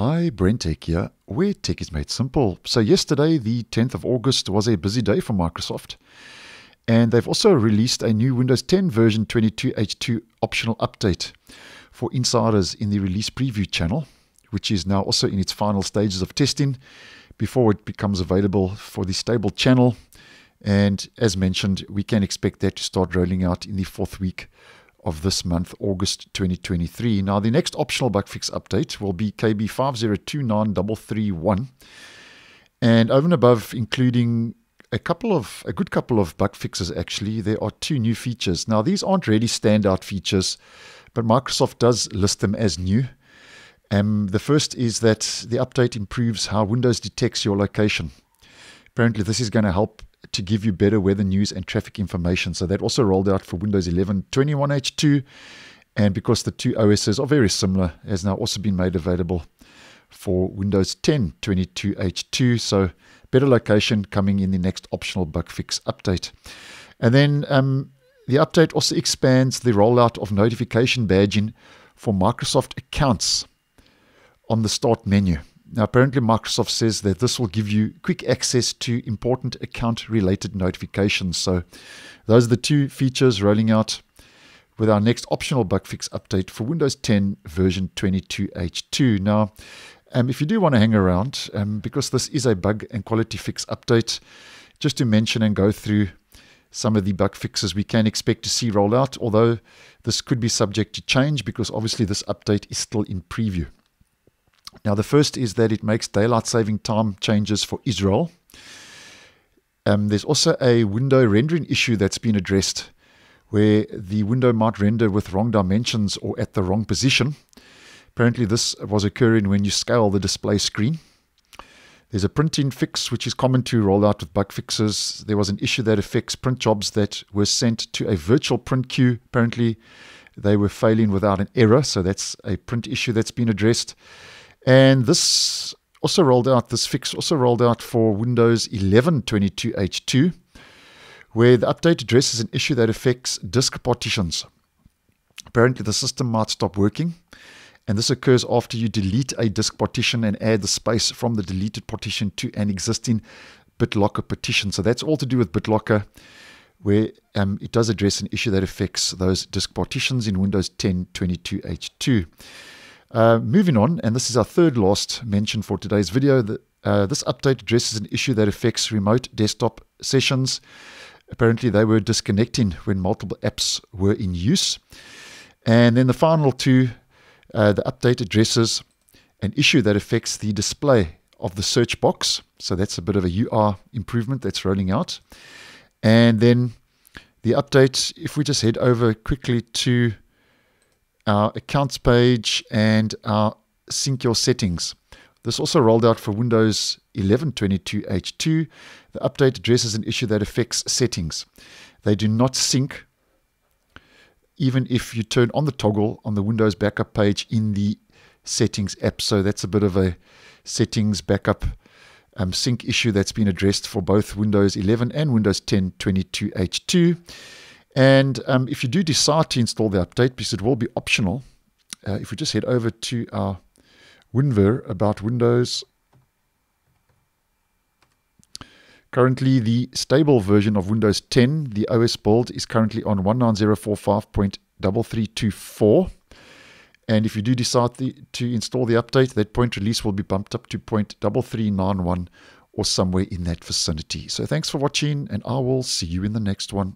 Hi, BrenTech here, where tech is made simple. So, yesterday, the 10th of August, was a busy day for Microsoft. And they've also released a new Windows 10 version 22H2 optional update for insiders in the release preview channel, which is now also in its final stages of testing before it becomes available for the stable channel. And as mentioned, we can expect that to start rolling out in the fourth week of this month, August 2023. Now, the next optional bug fix update will be KB5029331. And over and above, including a couple of a good couple of bug fixes actually there are two new features now these aren't really standout features but microsoft does list them as new um, the first is that the update improves how windows detects your location apparently this is going to help to give you better weather news and traffic information. So that also rolled out for Windows 11 21H2. And because the two OSs are very similar, has now also been made available for Windows 10 22H2. So better location coming in the next optional bug fix update. And then um, the update also expands the rollout of notification badging for Microsoft accounts on the start menu. Now, apparently, Microsoft says that this will give you quick access to important account related notifications. So, those are the two features rolling out with our next optional bug fix update for Windows 10 version 22H2. Now, um, if you do want to hang around, um, because this is a bug and quality fix update, just to mention and go through some of the bug fixes we can expect to see roll out, although this could be subject to change because obviously this update is still in preview. Now, the first is that it makes daylight saving time changes for Israel. Um, there's also a window rendering issue that's been addressed where the window might render with wrong dimensions or at the wrong position. Apparently, this was occurring when you scale the display screen. There's a printing fix which is common to roll out with bug fixes. There was an issue that affects print jobs that were sent to a virtual print queue. Apparently, they were failing without an error, so that's a print issue that's been addressed. And this also rolled out, this fix also rolled out for Windows 11 22H2, where the update addresses an issue that affects disk partitions. Apparently, the system might stop working, and this occurs after you delete a disk partition and add the space from the deleted partition to an existing BitLocker partition. So that's all to do with BitLocker, where um, it does address an issue that affects those disk partitions in Windows 10 22H2. Uh, moving on, and this is our third last mention for today's video. The, uh, this update addresses an issue that affects remote desktop sessions. Apparently, they were disconnecting when multiple apps were in use. And then the final two, uh, the update addresses an issue that affects the display of the search box. So that's a bit of a UR improvement that's rolling out. And then the update, if we just head over quickly to our accounts page, and our sync your settings. This also rolled out for Windows 11 22H2. The update addresses an issue that affects settings. They do not sync even if you turn on the toggle on the Windows backup page in the settings app. So that's a bit of a settings backup um, sync issue that's been addressed for both Windows 11 and Windows 10 22H2. And um, if you do decide to install the update, because it will be optional, uh, if we just head over to our WinVer about Windows, currently the stable version of Windows 10, the OS build is currently on 19045.3324. And if you do decide the, to install the update, that point release will be bumped up to 0.3391 or somewhere in that vicinity. So thanks for watching, and I will see you in the next one.